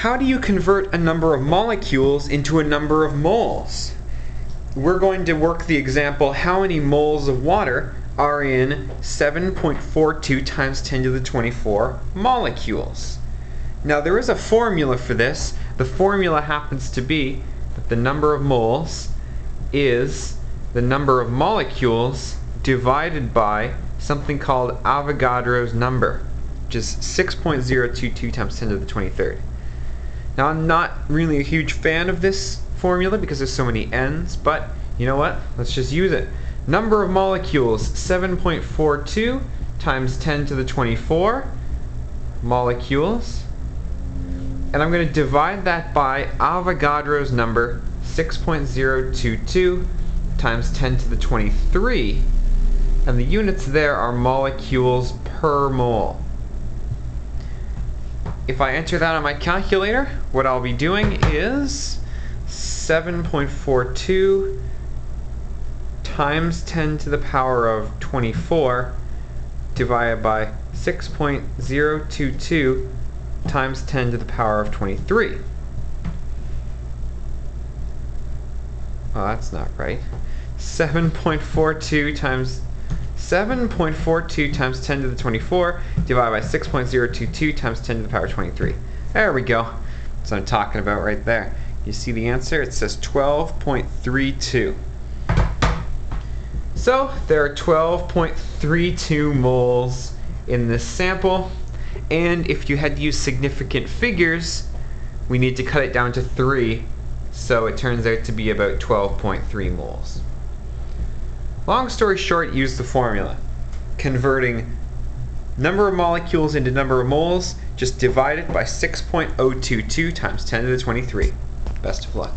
how do you convert a number of molecules into a number of moles? We're going to work the example how many moles of water are in 7.42 times 10 to the 24 molecules. Now there is a formula for this. The formula happens to be that the number of moles is the number of molecules divided by something called Avogadro's number, which is 6.022 times 10 to the 23rd. Now I'm not really a huge fan of this formula because there's so many n's, but you know what? Let's just use it. Number of molecules, 7.42 times 10 to the 24 molecules. And I'm going to divide that by Avogadro's number, 6.022 times 10 to the 23. And the units there are molecules per mole. If I enter that on my calculator, what I'll be doing is 7.42 times 10 to the power of 24 divided by 6.022 times 10 to the power of 23. Oh, that's not right. 7.42 times 7.42 times 10 to the 24 divided by 6.022 times 10 to the power 23. There we go. That's what I'm talking about right there. You see the answer? It says 12.32. So there are 12.32 moles in this sample. And if you had to use significant figures, we need to cut it down to 3. So it turns out to be about 12.3 moles. Long story short, use the formula. Converting number of molecules into number of moles, just divide it by 6.022 times 10 to the 23. Best of luck.